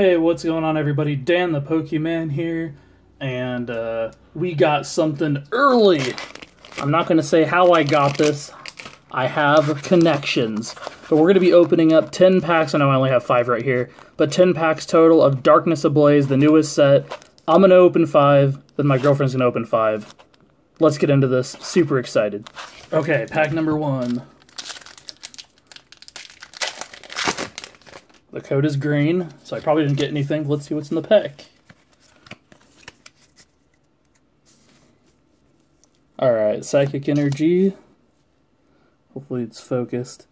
Hey, what's going on, everybody? Dan the Pokeman here, and uh, we got something early. I'm not going to say how I got this. I have connections. But we're going to be opening up 10 packs. I know I only have 5 right here, but 10 packs total of Darkness Ablaze, the newest set. I'm going to open 5, then my girlfriend's going to open 5. Let's get into this. Super excited. Okay, pack number 1. The code is green, so I probably didn't get anything. Let's see what's in the pack. Alright, Psychic Energy. Hopefully it's focused.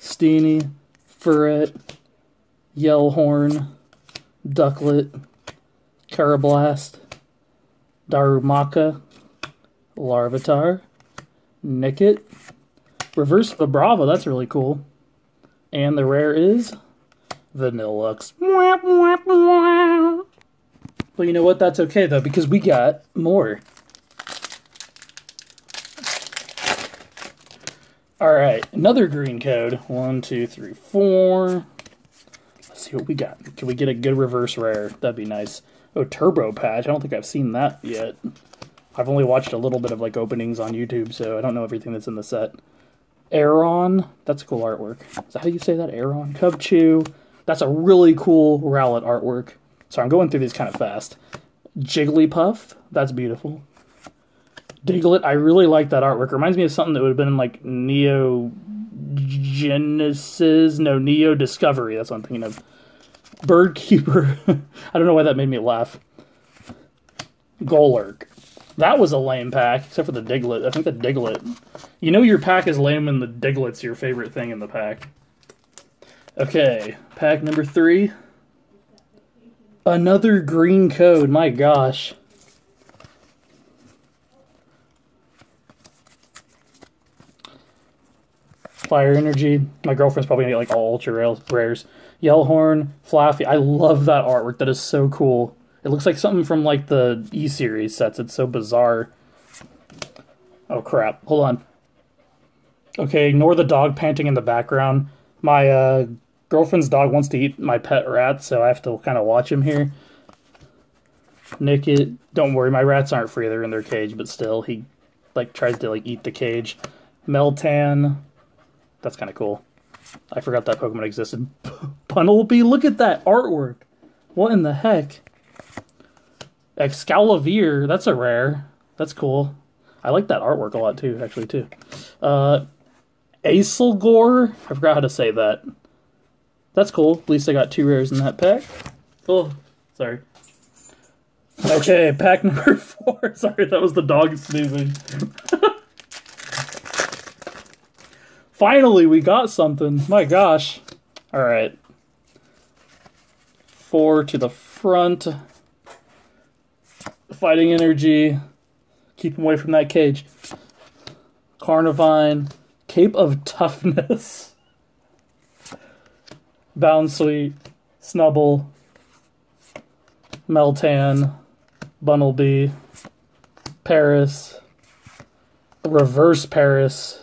Steenee, Furret, Yellhorn, Ducklett, Karrablast, Darumaka, Larvitar, Nickit, Reverse Vibrava, that's really cool. And the rare is Vanilluxe. But you know what? That's okay though, because we got more. Alright, another green code. One, two, three, four. Let's see what we got. Can we get a good reverse rare? That'd be nice. Oh, Turbo Patch. I don't think I've seen that yet. I've only watched a little bit of like openings on YouTube, so I don't know everything that's in the set. Aron. That's cool artwork. Is that how you say that? Aron. Cubchoo. That's a really cool Rowlet artwork. So I'm going through these kind of fast. Jigglypuff. That's beautiful. Diglett. I really like that artwork. Reminds me of something that would have been in like Neo Genesis. No, Neo Discovery. That's what I'm thinking of. Bird Keeper. I don't know why that made me laugh. Golurk. That was a lame pack, except for the Diglett. I think the Diglett. You know your pack is lame and the Diglett's your favorite thing in the pack. Okay, pack number three. Another green code, my gosh. Fire Energy. My girlfriend's probably gonna get like all ultra rares. Yellhorn, Flaaffy. I love that artwork. That is so cool. It looks like something from like the E series sets. It's so bizarre. Oh crap. Hold on. Okay, ignore the dog panting in the background. My uh, girlfriend's dog wants to eat my pet rat, so I have to kind of watch him here. Nickit, don't worry, my rats aren't free. They're in their cage, but still, he like tries to like eat the cage. Meltan, that's kind of cool. I forgot that Pokemon existed. Bunnelby, look at that artwork. What in the heck? Escavalier, that's a rare. That's cool. I like that artwork a lot too, actually too. Uh, Accelgor, I forgot how to say that. That's cool. At least I got two rares in that pack. Oh, sorry. Okay, pack number four. Sorry, that was the dog sneezing. Finally, we got something. My gosh. All right. Four to the front. Fighting energy. Keep him away from that cage. Carnivine. Cape of Toughness. Bounsweet. Snubbull, Meltan. Bunnelby. Paras, Reverse Paras.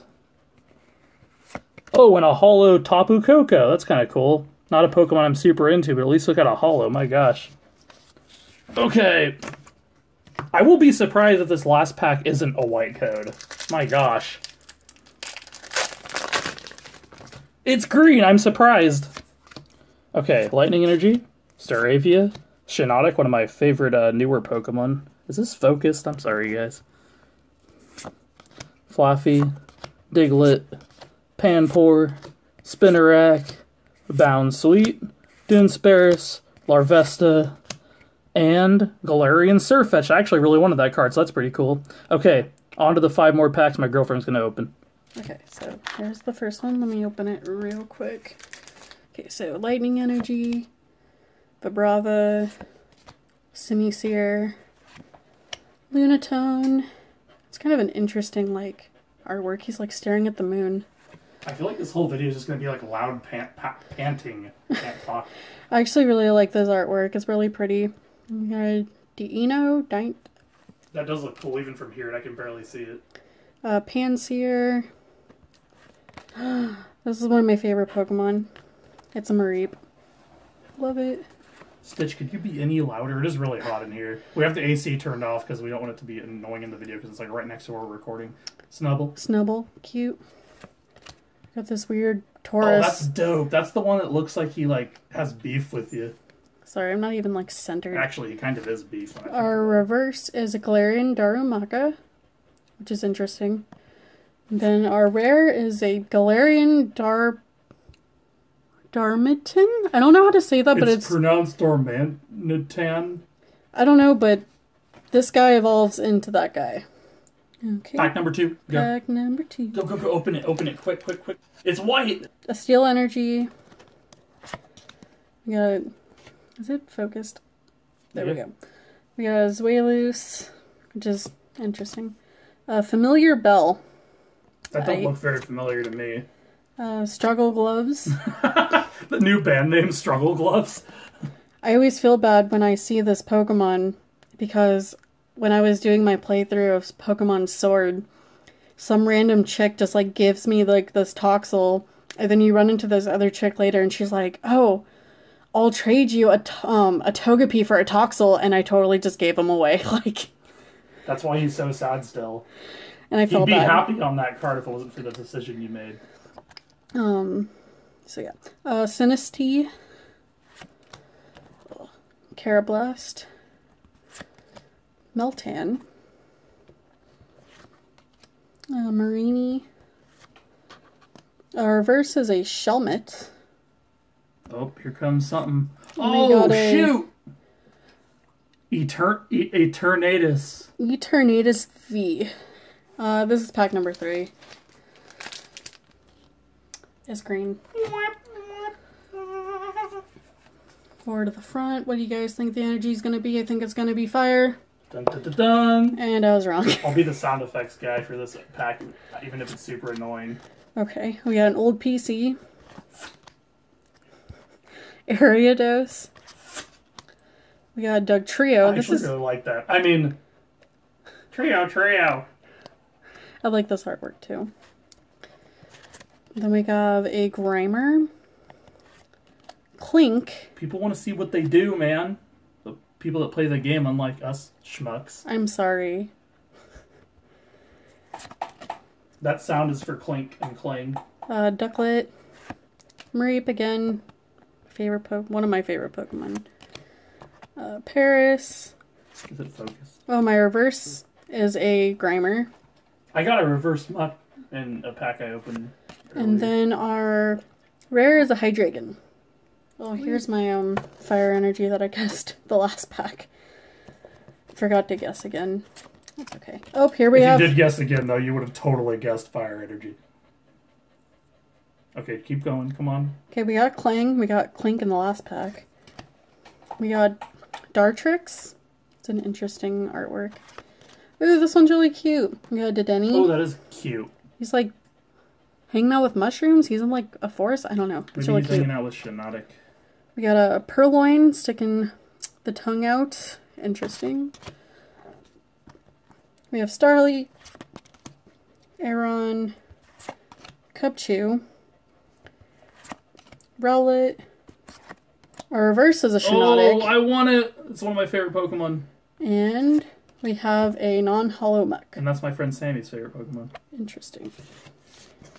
Oh, and a holo Tapu Koko. That's kind of cool. Not a Pokemon I'm super into, but at least look at a holo. My gosh. Okay. I will be surprised if this last pack isn't a white code. My gosh. It's green. I'm surprised. Okay, Lightning Energy, Staravia, Shiinotic, one of my favorite uh, newer Pokemon. Is this focused? I'm sorry, guys. Flaaffy, Diglett, Panpour, Spinarak, Bounsweet, Dunsparce, Larvesta, and Galarian Sirfetch'd. I actually really wanted that card, so that's pretty cool. Okay, on to the five more packs my girlfriend's going to open. Okay, so here's the first one. Let me open it real quick. Okay, so Lightning Energy, Vibrava, Simisear, Lunatone. It's kind of an interesting, like, artwork. He's, like, staring at the moon. I feel like this whole video is just going to be, like, loud pant pa panting. Can't talk. I actually really like this artwork. It's really pretty. Got Deino, Dint, That does look cool, even from here, and I can barely see it. uh, Pansear. this is one of my favorite Pokemon. It's a Mareep. Love it. Stitch, could you be any louder? It is really hot in here. We have the AC turned off because we don't want it to be annoying in the video because it's like right next to where we're recording. Snubbull. Snubbull, cute. Got this weird Tauros. Oh, that's dope. That's the one that looks like he like has beef with you. Sorry, I'm not even like centered. Actually, he kind of is beef. Our reverse is a Galarian Darumaka, which is interesting. Then our rare is a Galarian Dar Darmiton. I don't know how to say that, but it's, it's pronounced Dormanitan. I don't know, but this guy evolves into that guy. Okay. Pack number two. Go. Pack number two. Go, go, go. Open it. Open it. Quick, quick, quick. It's white. A steel energy. We got. Is it focused? There we go. We got a Zweilous, which is interesting. A familiar bell. That don't I- look very familiar to me. Uh, struggle gloves. The new band name, Struggle Gloves. I always feel bad when I see this Pokemon because when I was doing my playthrough of Pokemon Sword, some random chick just like gives me like this Toxel, and then you run into this other chick later, and she's like, "Oh, I'll trade you a um a Togepi for a Toxel," and I totally just gave him away, like, That's why he's so sad still. and I He'd be bad. happy on that card if it wasn't for the decision you made. Um, so yeah, uh, Sinistea, Karrablast, Meltan, uh, Mareanie. Our reverse is a Shelmet. Oh, here comes something. Oh, got a- shoot! Etern- e- Eternatus. Eternatus V. Uh, this is pack number three. It's green. Forward to the front. What do you guys think the energy is going to be? I think it's going to be fire. Dun, dun, dun, dun. And I was wrong. I'll be the sound effects guy for this pack, even if it's super annoying. Okay, we got an old PC. Area Ariados. We got Dugtrio. I This actually is really like that. I mean, trio, trio. I like this artwork too. Then we have a Grimer. Clink. People want to see what they do, man. The people that play the game, unlike us schmucks. I'm sorry. That sound is for clink and clang. Uh, Ducklett. Mareep again. Favorite po- one of my favorite Pokemon. Uh, Paras. Is it focused? Oh, my reverse is a Grimer. I got a reverse Muk in a pack I opened. And then our rare is a Hydreigon. Oh, here's my um fire energy that I guessed the last pack. Forgot to guess again. That's okay. Oh, here we if have you did guess again, though, you would have totally guessed fire energy. Okay, keep going. Come on. Okay, we got Clang. We got Clink in the last pack. We got Dartrix. It's an interesting artwork. Ooh, this one's really cute. We got Dedenne. Oh, that is cute. He's like hanging out with mushrooms. He's in like a forest. I don't know. It's Maybe really he's cute. hanging out with Shiinotic. We got a Purrloin sticking the tongue out. Interesting. We have Starly, Aron, Cubchoo, Rowlet. Our reverse is a Oh, I want it. It's one of my favorite Pokemon. And we have a non-hollow Muk. And that's my friend Sammy's favorite Pokemon. Interesting.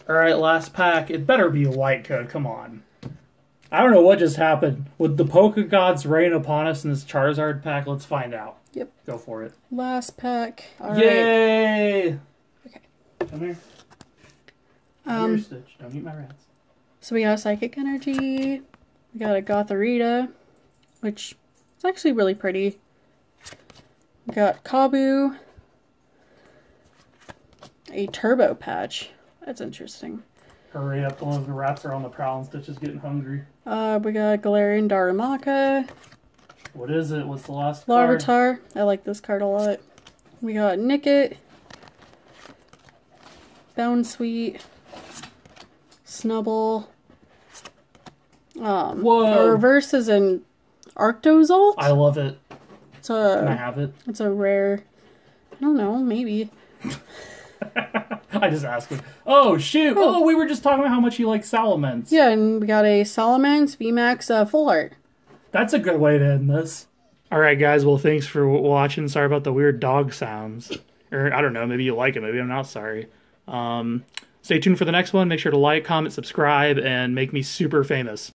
Alright, last pack. It better be a white code. Come on. I don't know what just happened. Would the Poke Gods rain upon us in this Charizard pack? Let's find out. Yep. Go for it. Last pack. All right. Yay! Okay. Come here. Um, Stitch. Don't eat my rats. So we got a Psychic Energy. We got a Gothorita, which is actually really pretty. We got Kabu. A Turbo Patch. That's interesting. Hurry up, the ones the rats are on the prowl and Stitch is getting hungry. Uh, we got Galarian Darumaka. What is it? What's the last card? Larvitar. I like this card a lot. We got Nickit. Bounsweet. Snubbull. Um, Whoa. Reverse is an Arctozolt. I love it. It's Can I a have it? it's a rare. I don't know, maybe. I just asked him. Oh, shoot. Oh, we were just talking about how much you like Salamence. Yeah, and we got a Salamence VMAX uh, Full Art. That's a good way to end this. All right, guys. Well, thanks for watching. Sorry about the weird dog sounds. Or I don't know. Maybe you like it. Maybe I'm not sorry. Um, stay tuned for the next one. Make sure to like, comment, subscribe, and make me super famous.